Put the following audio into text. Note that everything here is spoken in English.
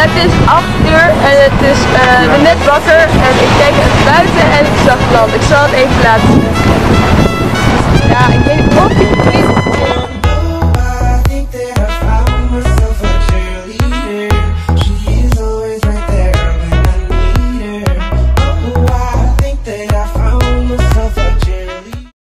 Het is 8 uur en het is uh, net wakker en ik kijk buiten en ik zag land. Ik zal het even laten zien. Ja,